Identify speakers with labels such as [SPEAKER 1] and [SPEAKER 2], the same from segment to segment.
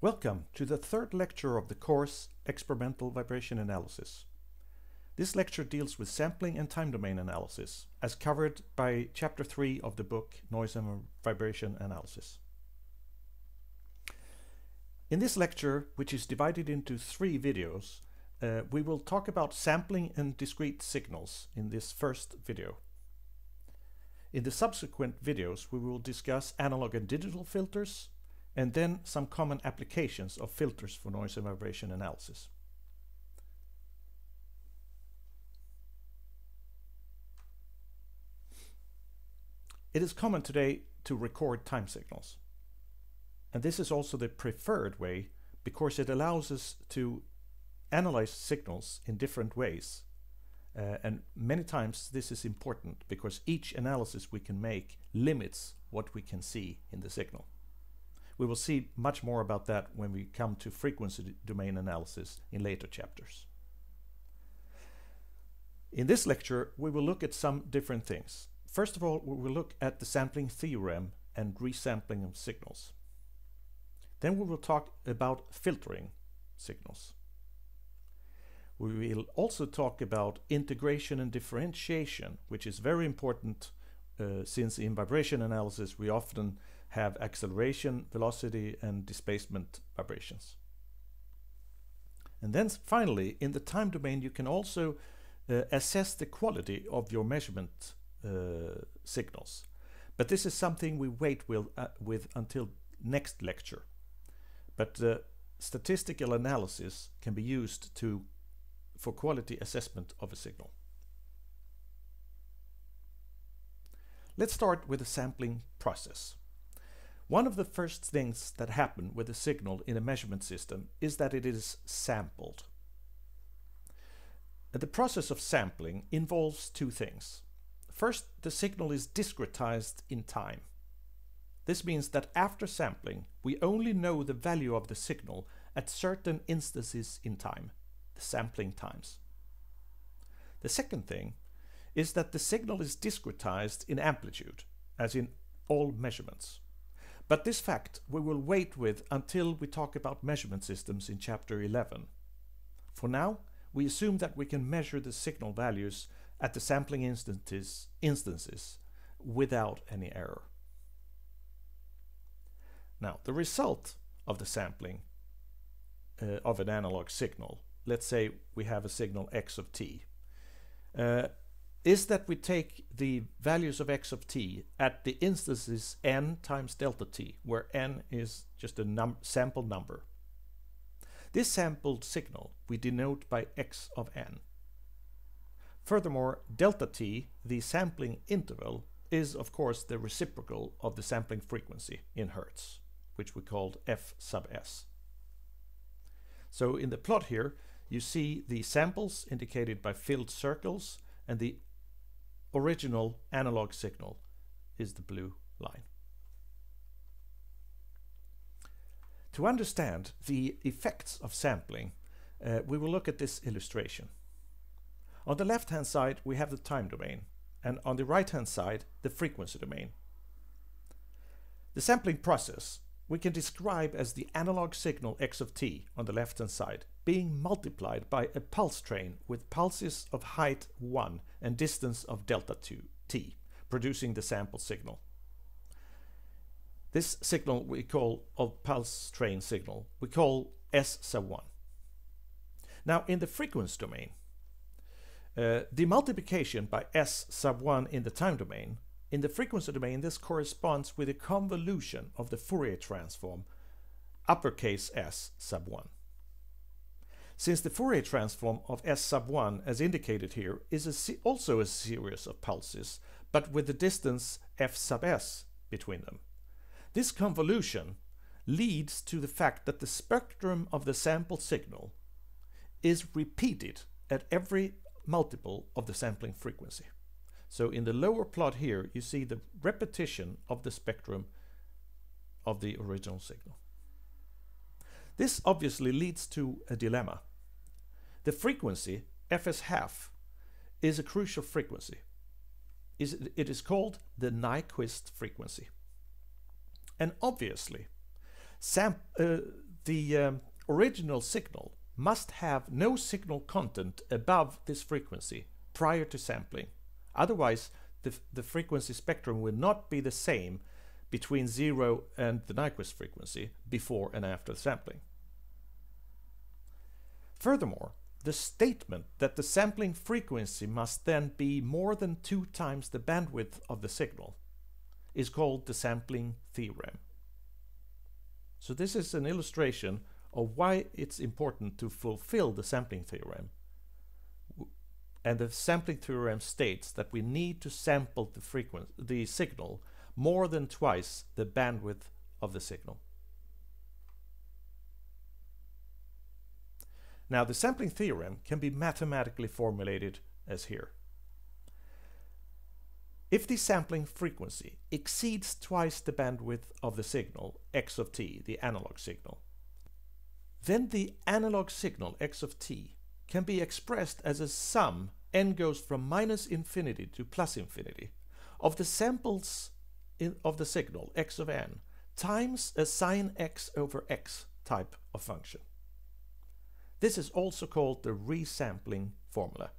[SPEAKER 1] Welcome to the third lecture of the course Experimental Vibration Analysis. This lecture deals with sampling and time domain analysis, as covered by chapter 3 of the book Noise and Vibration Analysis. In this lecture, which is divided into three videos, uh, we will talk about sampling and discrete signals in this first video. In the subsequent videos, we will discuss analog and digital filters, and then some common applications of filters for noise and vibration analysis. It is common today to record time signals. And this is also the preferred way because it allows us to analyze signals in different ways. Uh, and many times this is important because each analysis we can make limits what we can see in the signal. We will see much more about that when we come to frequency domain analysis in later chapters. In this lecture, we will look at some different things. First of all, we will look at the sampling theorem and resampling of signals. Then we will talk about filtering signals. We will also talk about integration and differentiation, which is very important uh, since in vibration analysis we often have acceleration, velocity, and displacement vibrations. And then finally, in the time domain, you can also uh, assess the quality of your measurement uh, signals. But this is something we wait with, uh, with until next lecture. But uh, statistical analysis can be used to for quality assessment of a signal. Let's start with the sampling process. One of the first things that happen with a signal in a measurement system is that it is sampled. The process of sampling involves two things. First, the signal is discretized in time. This means that after sampling, we only know the value of the signal at certain instances in time, the sampling times. The second thing is that the signal is discretized in amplitude, as in all measurements. But this fact we will wait with until we talk about measurement systems in chapter 11. For now, we assume that we can measure the signal values at the sampling instances, instances without any error. Now, the result of the sampling uh, of an analog signal, let's say we have a signal x of t, uh, is that we take the values of x of t at the instances n times delta t, where n is just a num sample number. This sampled signal we denote by x of n. Furthermore, delta t, the sampling interval, is of course the reciprocal of the sampling frequency in hertz, which we called f sub s. So in the plot here, you see the samples indicated by filled circles and the original analog signal is the blue line. To understand the effects of sampling, uh, we will look at this illustration. On the left hand side we have the time domain and on the right hand side the frequency domain. The sampling process we can describe as the analog signal x of t on the left hand side being multiplied by a pulse train with pulses of height 1 and distance of delta 2 t, producing the sample signal. This signal we call of pulse train signal, we call S sub 1. Now in the frequency domain, uh, the multiplication by S sub 1 in the time domain, in the frequency domain this corresponds with a convolution of the Fourier transform uppercase S sub 1. Since the Fourier transform of S sub 1, as indicated here, is a also a series of pulses, but with the distance f sub s between them. This convolution leads to the fact that the spectrum of the sample signal is repeated at every multiple of the sampling frequency. So in the lower plot here, you see the repetition of the spectrum of the original signal. This obviously leads to a dilemma. The frequency, fs half, is a crucial frequency. It is called the Nyquist frequency. And obviously, uh, the um, original signal must have no signal content above this frequency prior to sampling. Otherwise, the, the frequency spectrum will not be the same between 0 and the Nyquist frequency before and after sampling. Furthermore, the statement that the sampling frequency must then be more than two times the bandwidth of the signal is called the sampling theorem. So this is an illustration of why it's important to fulfill the sampling theorem. And the sampling theorem states that we need to sample the the signal more than twice the bandwidth of the signal. Now the sampling theorem can be mathematically formulated as here. If the sampling frequency exceeds twice the bandwidth of the signal x of t, the analog signal, then the analog signal x of t can be expressed as a sum n goes from minus infinity to plus infinity of the samples of the signal x of n times a sine x over x type of function. This is also called the resampling formula.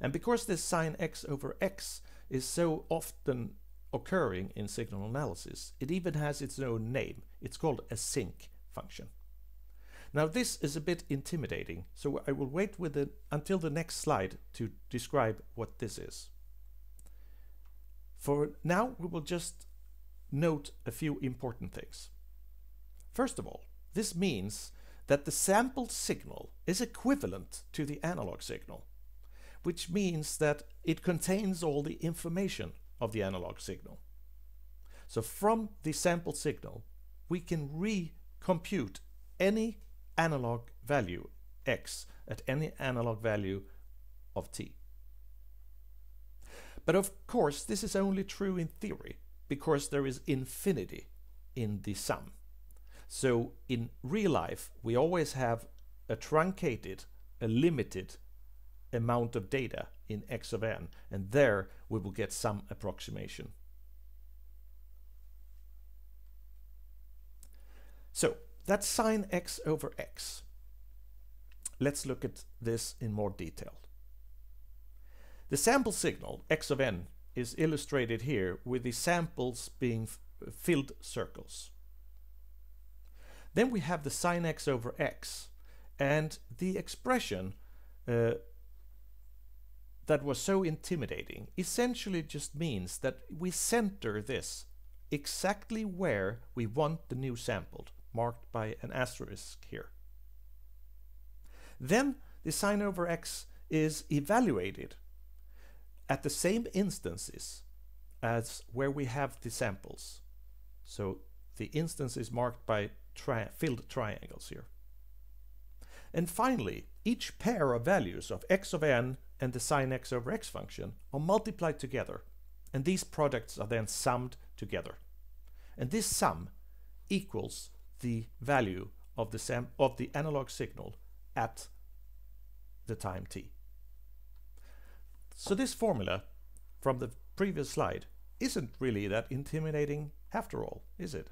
[SPEAKER 1] And because this sine x over x is so often occurring in signal analysis, it even has its own name. It's called a sinc function. Now this is a bit intimidating, so I will wait with it until the next slide to describe what this is. For now, we will just note a few important things. First of all, this means that the sampled signal is equivalent to the analog signal, which means that it contains all the information of the analog signal. So from the sampled signal, we can recompute any analog value x at any analog value of t. But of course, this is only true in theory, because there is infinity in the sum. So in real life, we always have a truncated, a limited amount of data in x of n, and there we will get some approximation. So that's sine x over x. Let's look at this in more detail. The sample signal, x of n, is illustrated here with the samples being filled circles. Then we have the sine x over x, and the expression uh, that was so intimidating essentially just means that we center this exactly where we want the new sampled, marked by an asterisk here. Then the sine over x is evaluated at the same instances as where we have the samples. So the instance is marked by tri filled triangles here. And finally, each pair of values of x of n and the sine x over x function are multiplied together, and these products are then summed together. And this sum equals the value of the, of the analog signal at the time t. So this formula from the previous slide isn't really that intimidating after all, is it?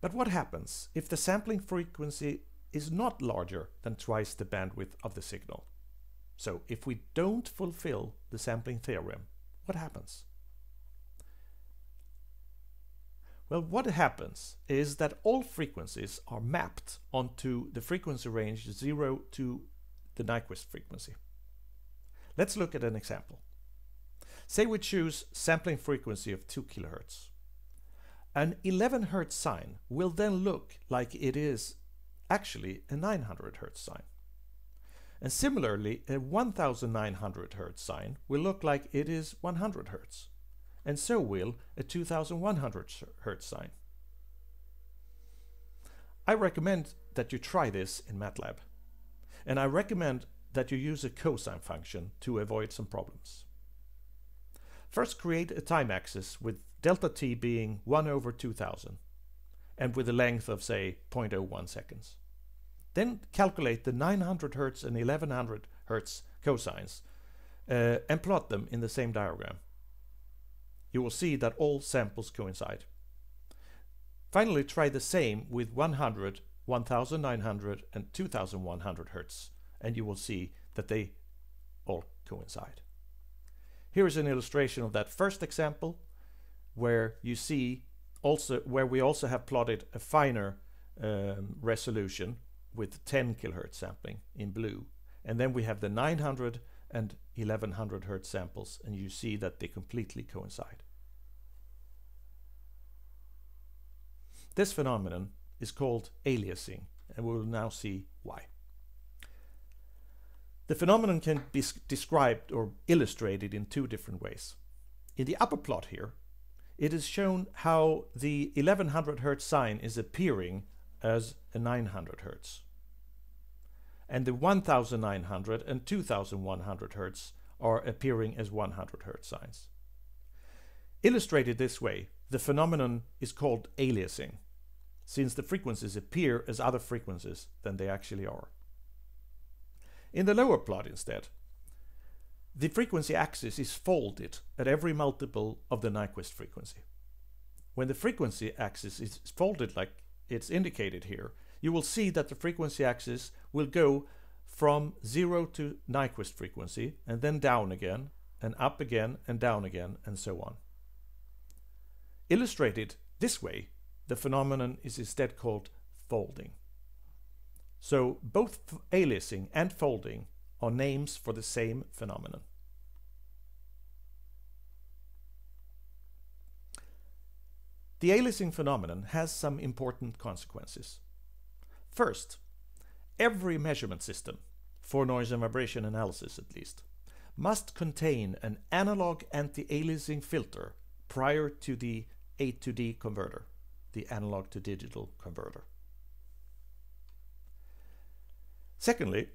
[SPEAKER 1] But what happens if the sampling frequency is not larger than twice the bandwidth of the signal? So if we don't fulfill the sampling theorem, what happens? Well, what happens is that all frequencies are mapped onto the frequency range 0 to the Nyquist frequency. Let's look at an example. Say we choose sampling frequency of 2 kHz. An 11 Hz sine will then look like it is actually a 900 Hz sine. And similarly, a 1900 Hz sine will look like it is 100 Hz and so will a 2100 Hz sine. I recommend that you try this in MATLAB, and I recommend that you use a cosine function to avoid some problems. First create a time axis with delta t being 1 over 2000 and with a length of say 0.01 seconds. Then calculate the 900 Hz and 1100 Hz cosines uh, and plot them in the same diagram. You will see that all samples coincide. Finally, try the same with 100, 1900 and 2100 Hz, and you will see that they all coincide. Here is an illustration of that first example, where you see also where we also have plotted a finer um, resolution with 10 kHz sampling in blue. And then we have the 900 and 1100 Hertz samples, and you see that they completely coincide. This phenomenon is called aliasing, and we will now see why. The phenomenon can be described or illustrated in two different ways. In the upper plot here, it is shown how the 1100 Hz sine is appearing as a 900 Hz. And the 1900 and 2100 Hz are appearing as 100 Hz sines. Illustrated this way, the phenomenon is called aliasing, since the frequencies appear as other frequencies than they actually are. In the lower plot instead, the frequency axis is folded at every multiple of the Nyquist frequency. When the frequency axis is folded like it's indicated here, you will see that the frequency axis will go from 0 to Nyquist frequency and then down again and up again and down again and so on. Illustrated this way, the phenomenon is instead called folding. So both aliasing and folding are names for the same phenomenon. The aliasing phenomenon has some important consequences. First, every measurement system, for noise and vibration analysis at least, must contain an analog anti-aliasing filter prior to the A to D converter, the analog to digital converter. Secondly,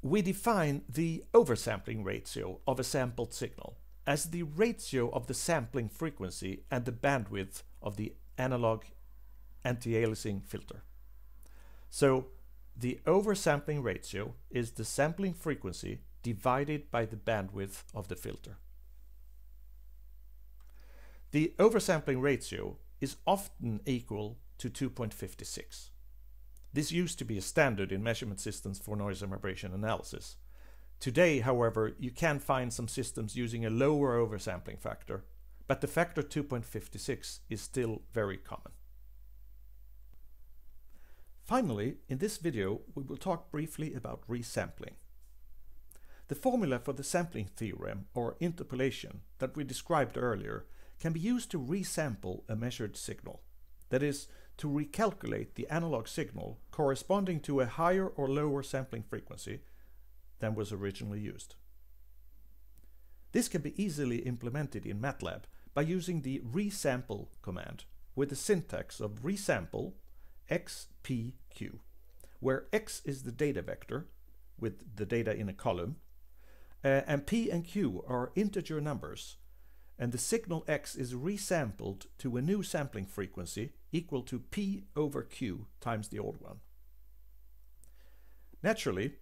[SPEAKER 1] we define the oversampling ratio of a sampled signal as the ratio of the sampling frequency and the bandwidth of the analog anti-aliasing filter. So the oversampling ratio is the sampling frequency divided by the bandwidth of the filter. The oversampling ratio is often equal to 2.56. This used to be a standard in measurement systems for noise and vibration analysis. Today, however, you can find some systems using a lower oversampling factor, but the factor 2.56 is still very common. Finally, in this video, we will talk briefly about resampling. The formula for the sampling theorem, or interpolation, that we described earlier can be used to resample a measured signal. That is, to recalculate the analog signal corresponding to a higher or lower sampling frequency than was originally used. This can be easily implemented in MATLAB by using the resample command with the syntax of resample xpq, where x is the data vector with the data in a column, uh, and p and q are integer numbers and the signal x is resampled to a new sampling frequency equal to p over q times the old one. Naturally,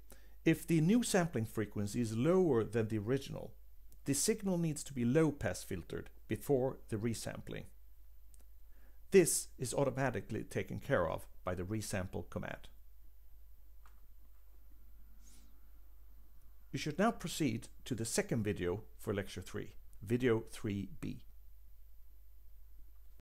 [SPEAKER 1] if the new sampling frequency is lower than the original, the signal needs to be low pass filtered before the resampling. This is automatically taken care of by the resample command. You should now proceed to the second video for lecture 3 video 3b.